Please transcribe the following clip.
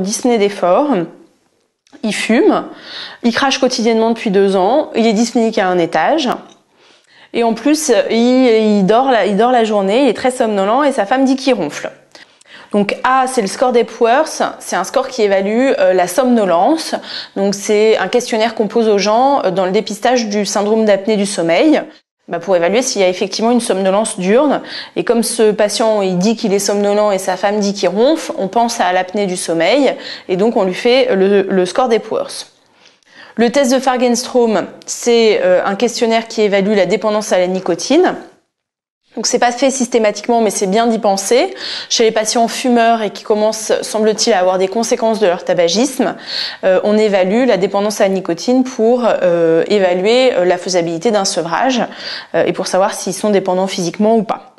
dyspnée d'effort. Il fume, il crache quotidiennement depuis deux ans, il est dyspnéique à un étage. Et en plus, il, dort la, il dort la journée, il est très somnolent et sa femme dit qu'il ronfle. Donc A, c'est le score d'Epworth, c'est un score qui évalue euh, la somnolence. Donc c'est un questionnaire qu'on pose aux gens euh, dans le dépistage du syndrome d'apnée du sommeil. Bah pour évaluer s'il y a effectivement une somnolence diurne. Et comme ce patient, il dit qu'il est somnolent et sa femme dit qu'il ronfle, on pense à l'apnée du sommeil et donc on lui fait le, score d'Epworth. Le test de Fargenstrom, c'est euh, un questionnaire qui évalue la dépendance à la nicotine. Donc c'est pas fait systématiquement, mais c'est bien d'y penser. Chez les patients fumeurs et qui commencent, semble-t-il, à avoir des conséquences de leur tabagisme, euh, on évalue la dépendance à la nicotine pour euh, évaluer la faisabilité d'un sevrage et pour savoir s'ils sont dépendants physiquement ou pas.